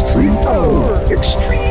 Oh, extreme power! Extreme